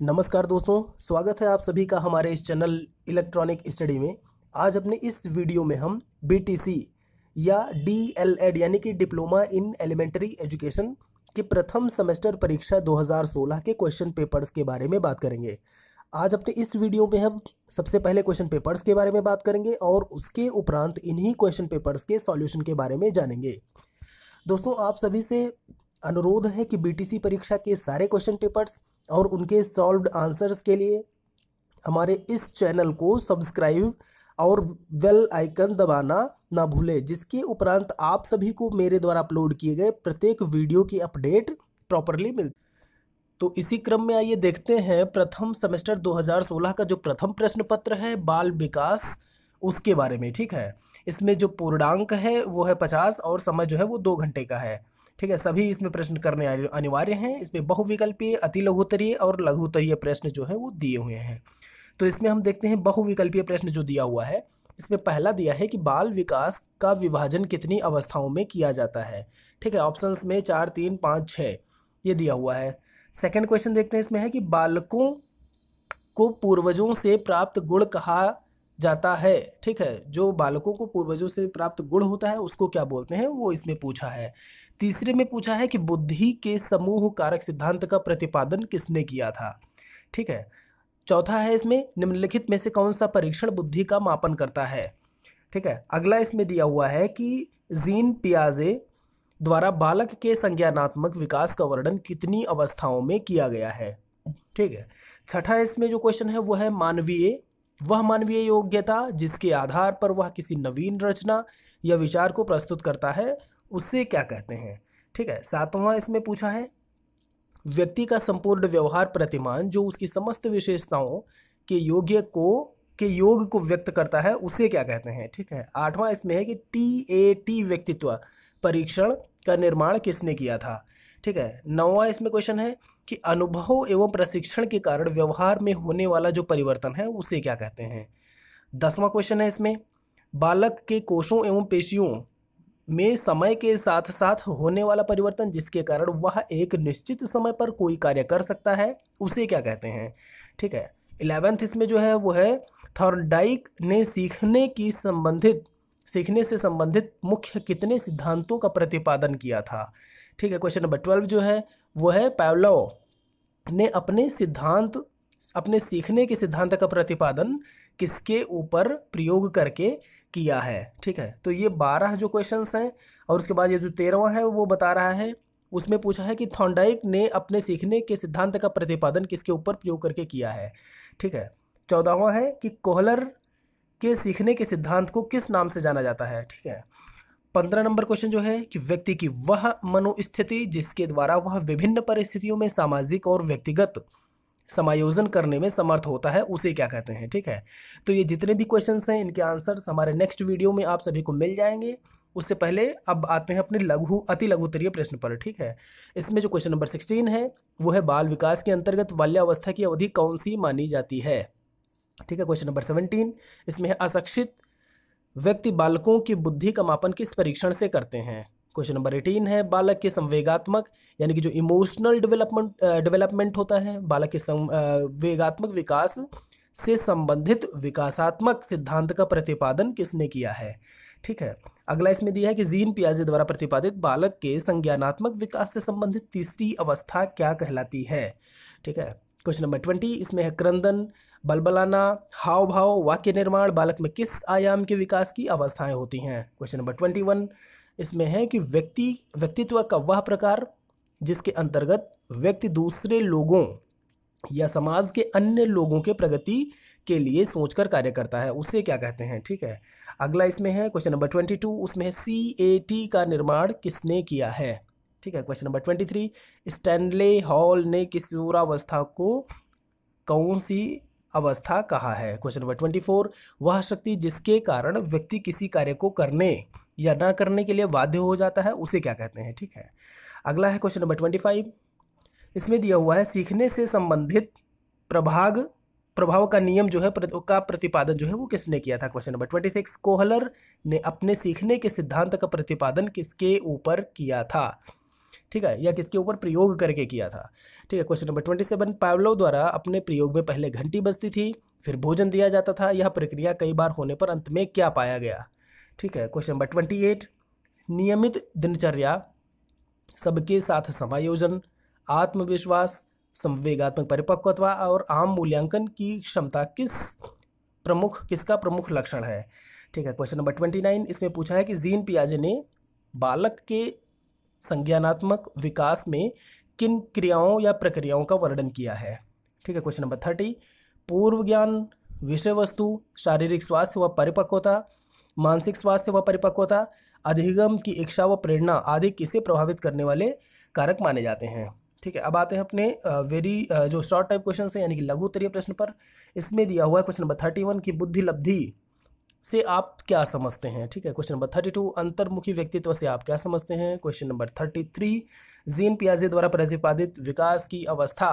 नमस्कार दोस्तों, स्वागत है आप सभी का हमारे इस चैनल इलेक्ट्रॉनिक स्टडी में। आज अपने इस वीडियो में हम बीटीसी या डीएलएड यानी कि डिप्लोमा इन एलिमेंट्री एजुकेशन के प्रथम सेमेस्टर परीक्षा 2016 के क्वेश्चन पेपर्स के बारे में बात करेंगे। आज अपने इस वीडियो में हम सबसे पहले क्वेश्चन पेपर्स के बारे में बात करेंगे और उसके उपरांत इन्हीं क्वेश्चन पेपर्स के सॉल्यूशन के बारे में जानेंगे। दोस्तों, आप सभी से अनुरोध है कि बीटीसी परीक्षा के सारे क्वेश्चन पेपर्स और उनके सॉल्व्ड आंसर्स के लिए हमारे इस चैनल को सब्सक्राइब और बेल आइकन दबाना ना भूलें, जिसके उपरांत आप सभी को मेरे द्वारा अपलोड किए गए प्रत्येक वीडियो की अपडेट प्रॉपरली मिल तो इसी क्रम में आइए देखते हैं प्रथम सेमेस्टर 2016 का जो प्रथम प्रश्न पत्र है, बाल विकास, उसके बारे में, ठीक है? इसमें जो पूर्णांक है, वो है पचास और समय जो है, वो दो घंटे का है। ठीक है, सभी इसमें प्रश्न करने अनिवार्य हैं। इसमें बहुविकल्पीय अति लघुतरीय और लघुतरीय प्रश्न जो है, वो दिए हुए हैं। तो इसमें हम देखते हैं, बहुविकल्पीय प्रश्न जो दिया हुआ है, इसमें पहला दिया है कि बाल विकास का विभाजन कितनी अवस्थाओं में किया जाता है। ठीक है, ऑप्शंस में चार, तीन, पाँच छः ये दिया हुआ है। सेकेंड क्वेश्चन देखते हैं, इसमें है कि बालकों को पूर्वजों से प्राप्त गुण कहा जाता है। ठीक है, जो बालकों को पूर्वजों से प्राप्त गुण होता है, उसको क्या बोलते हैं, वो इसमें पूछा है। तीसरे में पूछा है कि बुद्धि के समूह कारक सिद्धांत का प्रतिपादन किसने किया था? ठीक है। चौथा है इसमें, निम्नलिखित में से कौन सा परीक्षण बुद्धि का मापन करता है? ठीक है, अगला इसमें दिया हुआ है कि जीन पियाजे द्वारा बालक के संज्ञानात्मक विकास का वर्णन कितनी अवस्थाओं में किया गया है? ठीक है, छठा इसमें जो क्वेश्चन है वो है मानवीय। वह मानवीय योग्यता जिसके आधार पर वह किसी नवीन रचना या विचार को प्रस्तुत करता है उससे क्या कहते हैं? ठीक है, सातवां इसमें पूछा है, व्यक्ति का संपूर्ण व्यवहार प्रतिमान जो उसकी समस्त विशेषताओं के योग्य को, के योग को व्यक्त करता है, उसे क्या कहते हैं? ठीक है, आठवां इसमें है कि टी ए टी व्यक्तित्व, परीक्षण का निर्माण किसने किया था? ठीक है, नौवा इसमें क्वेश्चन है कि अनुभव एवं प्रशिक्षण के कारण व्यवहार में होने वाला जो परिवर्तन है, उसे क्या कहते हैं? दसवां क्वेश्चन है इसमें, बालक के कोषों एवं पेशियों में समय के साथ साथ होने वाला परिवर्तन, जिसके कारण वह एक निश्चित समय पर कोई कार्य कर सकता है, उसे क्या कहते हैं? ठीक है, इलेवेंथ इसमें जो है, वो है, थॉर्डाइक ने सीखने की संबंधित, सीखने से संबंधित मुख्य कितने सिद्धांतों का प्रतिपादन किया था? ठीक है, क्वेश्चन नंबर ट्वेल्व जो है, वो है, पैवलो ने अपने सिद्धांत अपने सीखने के सिद्धांत का प्रतिपादन किसके ऊपर प्रयोग करके किया है? ठीक है तो ये बारह जो क्वेश्चंस हैं और उसके बाद ये जो तेरहवा है वो बता रहा है। उसमें पूछा है कि थॉन्डाइक ने अपने सीखने के सिद्धांत का प्रतिपादन किसके ऊपर प्रयोग करके किया है? ठीक है, चौदहवा है कि कोहलर के सीखने के सिद्धांत को किस नाम से जाना जाता है? ठीक है, पंद्रह नंबर क्वेश्चन जो है कि व्यक्ति की वह मनोस्थिति जिसके द्वारा वह विभिन्न परिस्थितियों में सामाजिक और व्यक्तिगत समायोजन करने में समर्थ होता है, उसे क्या कहते हैं, ठीक है? तो ये जितने भी क्वेश्चन हैं, इनके आंसर्स हमारे नेक्स्ट वीडियो में आप सभी को मिल जाएँगे। उससे पहले अब आते हैं अपने लघु, अति लघुतरीय प्रश्न पर, ठीक है? इसमें जो क्वेश्चन नंबर सिक्सटीन है, वो है बाल विकास के अंतर्गत बाल्यावस्था की अवधि कौन सी मानी जाती है? ठीक है क्वेश्चन नंबर सेवनटीन इसमें है अशिक्षित व्यक्ति बालकों की बुद्धि का मापन किस परीक्षण से करते हैं? क्वेश्चन नंबर एटीन है, बालक के संवेगात्मक, यानी कि जो इमोशनल डेवलपमेंट डेवलपमेंट होता है, बालक के संवेगात्मक विकास से संबंधित विकासात्मक सिद्धांत का प्रतिपादन किसने किया है? ठीक है, अगला इसमें दिया है कि जीन पियाजे द्वारा प्रतिपादित बालक के संज्ञानात्मक विकास से संबंधित तीसरी अवस्था क्या कहलाती है? ठीक है, क्वेश्चन नंबर ट्वेंटी, इसमें है क्रंदन, बलबलाना हाव भाव वाक्य निर्माण, बालक में किस आयाम के विकास की अवस्थाएँ होती हैं? क्वेश्चन नंबर ट्वेंटी वन इसमें है कि व्यक्ति, व्यक्तित्व का वह प्रकार जिसके अंतर्गत व्यक्ति दूसरे लोगों या समाज के अन्य लोगों के प्रगति के लिए सोचकर कार्य करता है, उसे क्या कहते हैं? ठीक है। अगला इसमें है क्वेश्चन नंबर ट्वेंटी टू, उसमें है सी ए टी का निर्माण किसने किया है? ठीक है, question number twenty three, Stanley Hall ने किशोरावस्था को कौन सी अवस्था कहा है? क्वेश्चन नंबर ट्वेंटी फोर, वह शक्ति जिसके कारण व्यक्ति किसी कार्य को करने या ना करने के लिए बाध्य हो जाता है, उसे क्या कहते हैं? ठीक है। अगला है क्वेश्चन नंबर ट्वेंटी फाइव इसमें दिया हुआ है, सीखने से संबंधित प्रभाग, प्रभाव का नियम जो है का प्रतिपादन जो है, वो किसने किया था? Question number twenty six Kohler ने अपने सीखने के सिद्धांत का प्रतिपादन किसके ऊपर किया था? ठीक है, या किसके ऊपर प्रयोग करके किया था? ठीक है question number twenty seven Pavlov द्वारा अपने प्रयोग में पहले घंटी बजती थी, फिर भोजन दिया जाता था। यह प्रक्रिया कई बार होने पर अंत में क्या पाया गया? ठीक है? क्वेश्चन नंबर ट्वेंटी एट नियमित दिनचर्या, सबके साथ समायोजन, आत्मविश्वास, संवेगात्मक परिपक्वता और आम मूल्यांकन की क्षमता किस प्रमुख, किसका प्रमुख लक्षण है? ठीक है क्वेश्चन नंबर ट्वेंटी नाइन इसमें पूछा है कि जीन पियाजे ने बालक के संज्ञानात्मक विकास में किन क्रियाओं या प्रक्रियाओं का वर्णन किया है? ठीक है क्वेश्चन नंबर थर्टी पूर्व ज्ञान, विषय वस्तु, शारीरिक स्वास्थ्य व परिपक्वता मानसिक स्वास्थ्य व परिपक्वता, अधिगम की इच्छा व प्रेरणा आदि किसे प्रभावित करने वाले कारक माने जाते हैं? ठीक है, अब आते हैं अपने वेरी जो शॉर्ट टाइप क्वेश्चन है, यानी कि लघु उत्तरीय प्रश्न पर। इसमें दिया हुआ है क्वेश्चन नंबर थर्टी वन की बुद्धि लब्धि से आप क्या समझते हैं? ठीक है क्वेश्चन नंबर थर्टी टू अंतर्मुखी व्यक्तित्व से आप क्या समझते हैं? Question number thirty three Jean पियाजे द्वारा प्रतिपादित विकास की अवस्था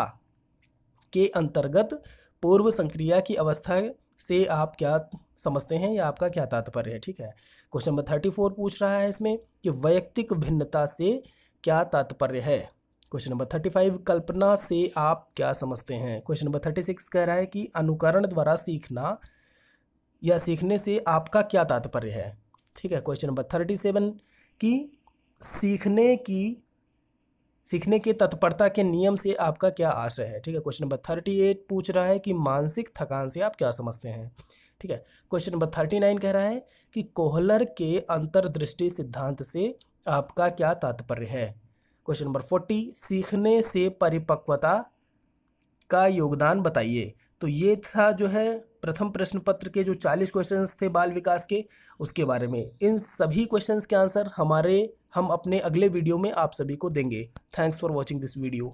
के अंतर्गत पूर्व संक्रिया की अवस्था से आप क्या समझते हैं या आपका क्या तात्पर्य है? ठीक है। क्वेश्चन नंबर थर्टी फोर पूछ रहा है इसमें कि वैयक्तिक भिन्नता से क्या तात्पर्य है? क्वेश्चन नंबर थर्टी फाइव, कल्पना से आप क्या समझते हैं? क्वेश्चन नंबर थर्टी सिक्स कह रहा है कि अनुकरण द्वारा सीखना या सीखने से आपका क्या तात्पर्य है? ठीक है, क्वेश्चन नंबर थर्टी सेवन की सीखने की सीखने के तत्परता के नियम से आपका क्या आशय है? ठीक है क्वेश्चन नंबर थर्टी एट पूछ रहा है कि मानसिक थकान से आप क्या समझते हैं? ठीक है क्वेश्चन नंबर थर्टी नाइन कह रहा है कि कोहलर के अंतर्दृष्टि सिद्धांत से आपका क्या तात्पर्य है? क्वेश्चन नंबर फोर्टी सीखने से परिपक्वता का योगदान बताइए। तो ये था जो है प्रथम प्रश्न पत्र के जो चालीस क्वेश्चंस थे बाल विकास के, उसके बारे में। इन सभी क्वेश्चंस के आंसर हमारे हम अपने अगले वीडियो में आप सभी को देंगे। Thanks for watching this video